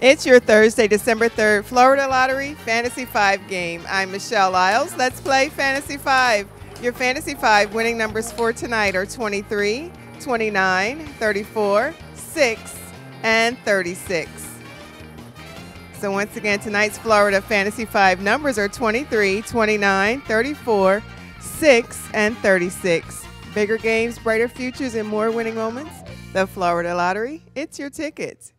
It's your Thursday, December 3rd, Florida Lottery Fantasy 5 game. I'm Michelle Lyles. Let's play Fantasy 5. Your Fantasy 5 winning numbers for tonight are 23, 29, 34, 6, and 36. So once again, tonight's Florida Fantasy 5 numbers are 23, 29, 34, 6, and 36. Bigger games, brighter futures, and more winning moments. The Florida Lottery, it's your ticket.